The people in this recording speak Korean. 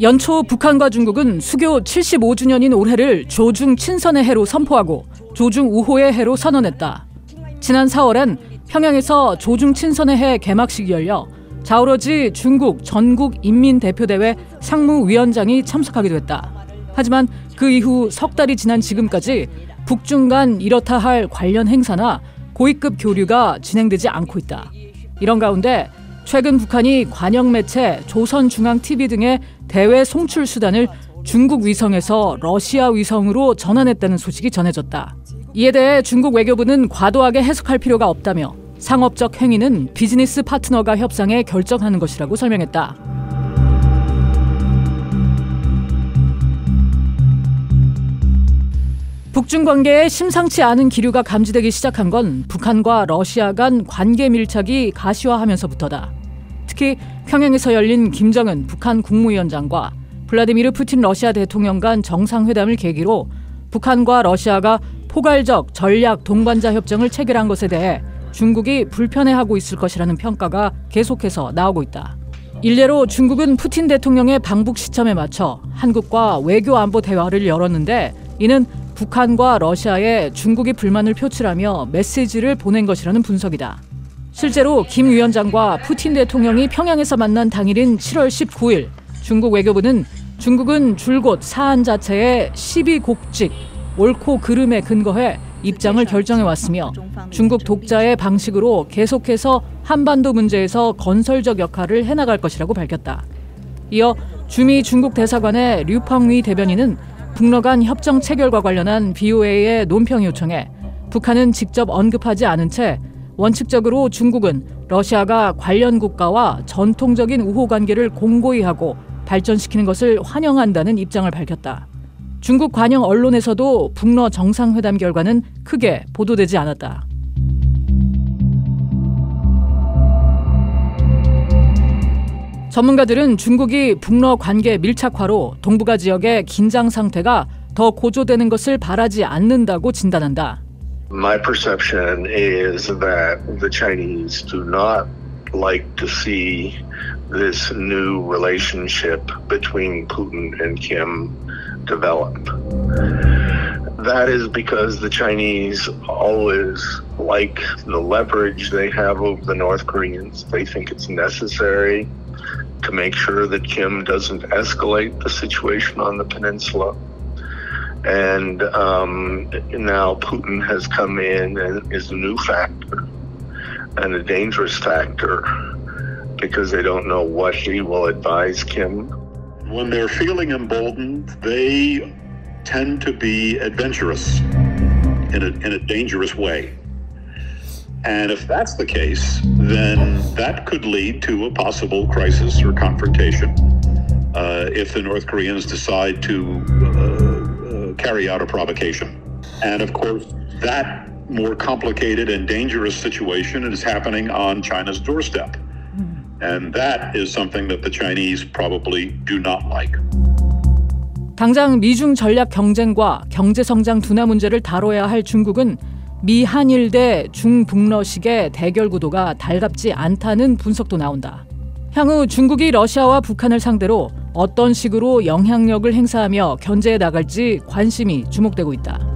연초 북한과 중국은 수교 75주년인 올해를 조중 친선의 해로 선포하고 조중 우호의 해로 선언했다. 지난 4월엔 평양에서 조중 친선의 해 개막식이 열려 자오러지 중국 전국 인민대표대회 상무위원장이 참석하기도 했다. 하지만 그 이후 석 달이 지난 지금까지 북중 간 이렇다 할 관련 행사나 고위급 교류가 진행되지 않고 있다. 이런 가운데 최근 북한이 관영 매체 조선중앙TV 등의 대외 송출 수단을 중국 위성에서 러시아 위성으로 전환했다는 소식이 전해졌다. 이에 대해 중국 외교부는 과도하게 해석할 필요가 없다며 상업적 행위는 비즈니스 파트너가 협상에 결정하는 것이라고 설명했다. 북중 관계에 심상치 않은 기류가 감지되기 시작한 건 북한과 러시아 간 관계 밀착이 가시화하면서부터다. 특히 평양에서 열린 김정은 북한 국무위원장과 블라디미르 푸틴 러시아 대통령 간 정상회담을 계기로 북한과 러시아가 포괄적 전략 동반자 협정을 체결한 것에 대해 중국이 불편해하고 있을 것이라는 평가가 계속해서 나오고 있다. 일례로 중국은 푸틴 대통령의 방북 시점에 맞춰 한국과 외교 안보 대화를 열었는데 이는 북한과 러시아에 중국이 불만을 표출하며 메시지를 보낸 것이라는 분석이다. 실제로 김 위원장과 푸틴 대통령이 평양에서 만난 당일인 7월 19일 중국 외교부는 중국은 줄곧 사안 자체의 시비곡직 옳고 그름에 근거해 입장을 결정해 왔으며 중국 독자의 방식으로 계속해서 한반도 문제에서 건설적 역할을 해나갈 것이라고 밝혔다. 이어 주미 중국 대사관의 류펑위 대변인은 북러 간 협정 체결과 관련한 BOA의 논평 요청에 북한은 직접 언급하지 않은 채 원칙적으로 중국은 러시아가 관련 국가와 전통적인 우호 관계를 공고히 하고 발전시키는 것을 환영한다는 입장을 밝혔다. 중국 관영 언론에서도 북러 정상회담 결과는 크게 보도되지 않았다. 전문가들은 중국이 북러 관계 밀착화로 동북아 지역의 긴장 상태가 더 고조되는 것을 바라지 않는다고 진단한다. My perception is that the Chinese do not like to see this new relationship between Putin and Kim develop. That is because the Chinese always like the leverage they have over the North Koreans. They think it's necessary to make sure that Kim doesn't escalate the situation on the peninsula. And um, now Putin has come in and is a new factor and a dangerous factor because they don't know what he will advise Kim. When they're feeling emboldened, they tend to be adventurous in a, in a dangerous way. And if that's the case, then that could lead to a possible crisis or confrontation uh, if the North Koreans decide to uh, uh, carry out a provocation. And of course, that more complicated and dangerous situation is happening on China's doorstep. And that is something that the Chinese probably do not like. 당장 미중 전략 경쟁과 경제 성장 둔화 문제를 다뤄야 할 중국은 미 한일 대 중북러식의 대결 구도가 달갑지 않다는 분석도 나온다. 향후 중국이 러시아와 북한을 상대로 어떤 식으로 영향력을 행사하며 견제해 나갈지 관심이 주목되고 있다.